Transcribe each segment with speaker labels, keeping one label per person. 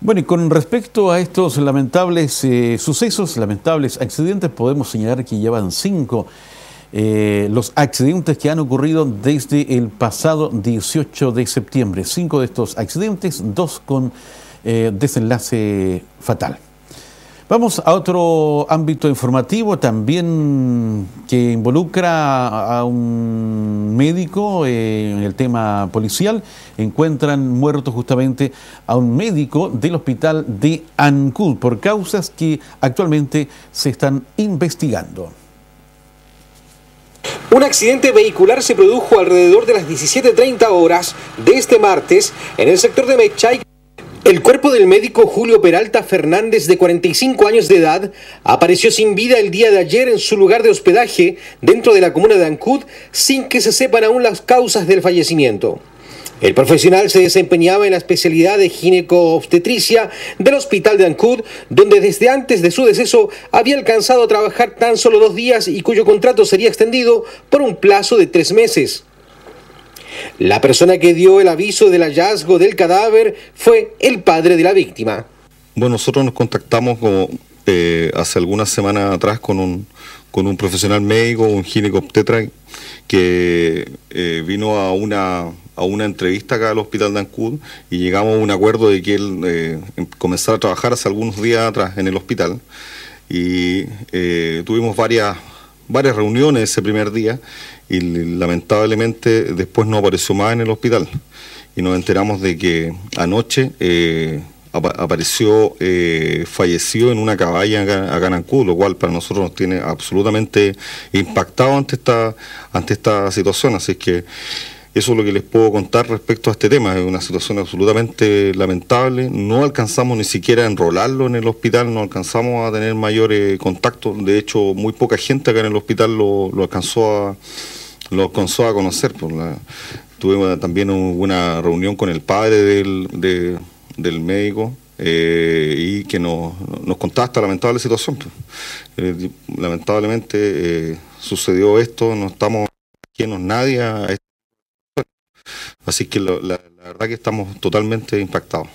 Speaker 1: Bueno, y con respecto a estos lamentables eh, sucesos, lamentables accidentes, podemos señalar que llevan cinco eh, los accidentes que han ocurrido desde el pasado 18 de septiembre. Cinco de estos accidentes, dos con eh, desenlace fatal. Vamos a otro ámbito informativo también que involucra a un médico eh, en el tema policial. Encuentran muerto justamente a un médico del hospital de Ancud por causas que actualmente se están investigando.
Speaker 2: Un accidente vehicular se produjo alrededor de las 17.30 horas de este martes en el sector de Mechay. El cuerpo del médico Julio Peralta Fernández, de 45 años de edad, apareció sin vida el día de ayer en su lugar de hospedaje dentro de la comuna de Ancud, sin que se sepan aún las causas del fallecimiento. El profesional se desempeñaba en la especialidad de gineco-obstetricia del Hospital de Ancud, donde desde antes de su deceso había alcanzado a trabajar tan solo dos días y cuyo contrato sería extendido por un plazo de tres meses. La persona que dio el aviso del hallazgo del cadáver fue el padre de la víctima.
Speaker 3: Bueno, nosotros nos contactamos eh, hace algunas semanas atrás con un, con un profesional médico, un ginecobstetra, que eh, vino a una, a una entrevista acá al Hospital de Ancud y llegamos a un acuerdo de que él eh, comenzara a trabajar hace algunos días atrás en el hospital. Y tuvimos varias, varias reuniones ese primer día y lamentablemente después no apareció más en el hospital. Y nos enteramos de que anoche eh, apareció eh, fallecido en una cabaña acá, en Ancud, lo cual para nosotros nos tiene absolutamente impactado ante esta, ante esta situación. Así que eso es lo que les puedo contar respecto a este tema. Es una situación absolutamente lamentable. No alcanzamos ni siquiera a enrolarlo en el hospital, no alcanzamos a tener mayores contactos. De hecho, muy poca gente acá en el hospital lo alcanzó a lo alcanzó a conocer. Tuve también una reunión con el padre del, del médico eh, y que nos, nos contaba esta lamentable situación. Eh, lamentablemente eh, sucedió esto, no estamos llenos nadie a. Así que la, la verdad que estamos totalmente impactados.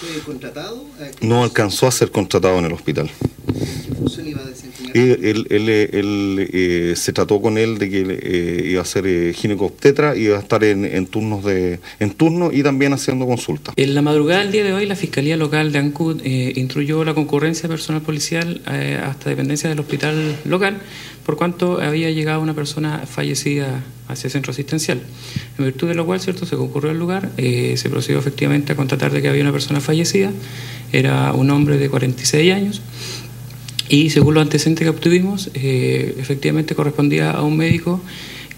Speaker 4: ¿Fue contratado?
Speaker 3: No alcanzó a ser contratado en el hospital.
Speaker 4: ¿Qué función iba a desempeñar?
Speaker 3: Él, él, eh, se trató con él de que eh, iba a ser eh, ginecobstetra y iba a estar en, turnos de en turno y también haciendo consultas.
Speaker 5: En la madrugada del día de hoy, la Fiscalía Local de Ancud instruyó la concurrencia personal policial hasta dependencia del hospital local, por cuanto había llegado una persona fallecida hacia el centro asistencial. En virtud de lo cual, cierto, se concurrió al lugar, se procedió efectivamente a constatar de que había una persona fallecida, era un hombre de 46 años, y según los antecedentes que obtuvimos, eh, efectivamente correspondía a un médico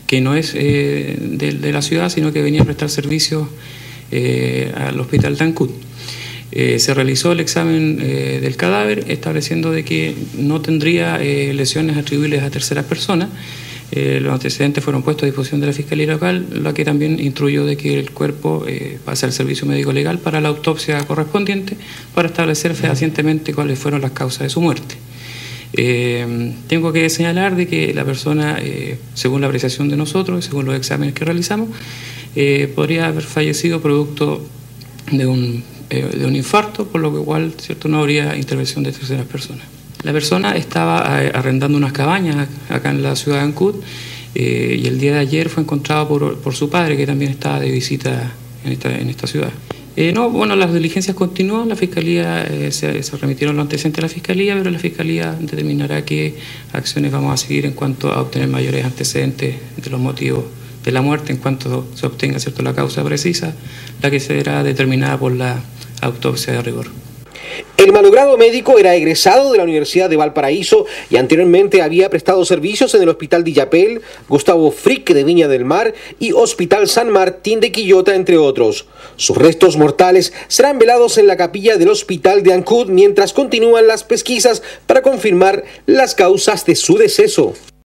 Speaker 5: que no es eh, de, la ciudad, sino que venía a prestar servicios eh, al hospital Tancud. se realizó el examen del cadáver, estableciendo de que no tendría lesiones atribuibles a terceras personas. los antecedentes fueron puestos a disposición de la Fiscalía Local, la que también instruyó de que el cuerpo pase al servicio médico legal para la autopsia correspondiente para establecer fehacientemente cuáles fueron las causas de su muerte. Eh, tengo que señalar de que la persona, eh, según la apreciación de nosotros, según los exámenes que realizamos, eh, podría haber fallecido producto de un, infarto, por lo que igual ¿cierto? no habría intervención de terceras personas. La persona estaba arrendando unas cabañas acá en la ciudad de Ancud y el día de ayer fue encontrado por, por su padre, que también estaba de visita en esta, en esta ciudad. Eh, no, bueno, las diligencias continúan, la Fiscalía, eh, se, remitieron los antecedentes a la Fiscalía, pero la Fiscalía determinará qué acciones vamos a seguir en cuanto a obtener mayores antecedentes de los motivos de la muerte, en cuanto se obtenga cierto, la causa precisa, la que será determinada por la autopsia de rigor.
Speaker 2: El malogrado médico era egresado de la Universidad de Valparaíso y anteriormente había prestado servicios en el Hospital Dillapel, Gustavo Frick de Viña del Mar y Hospital San Martín de Quillota, entre otros. Sus restos mortales serán velados en la capilla del Hospital de Ancud mientras continúan las pesquisas para confirmar las causas de su deceso.